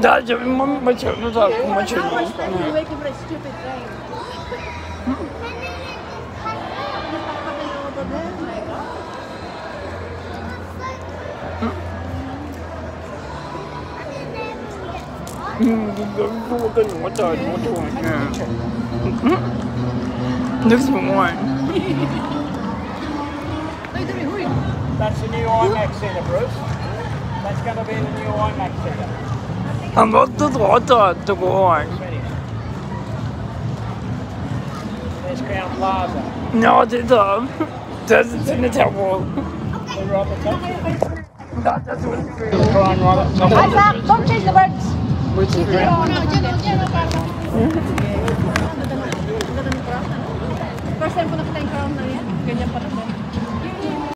Dad, mum, my children, my children. My children. How much time you waiting for Hmm. stupid thing? Nước gì mọi người that's the new IMAX Centre, Bruce. That's going to be the new IMAX Centre. I'm not the water to go on. There's Crowne Plaza. No, I that's um, that's in the temple. That doesn't Isaac, don't change the words. Which is no, no, general, general, pardon. First time ko nakita yung crown na yan, ganyan pa naman.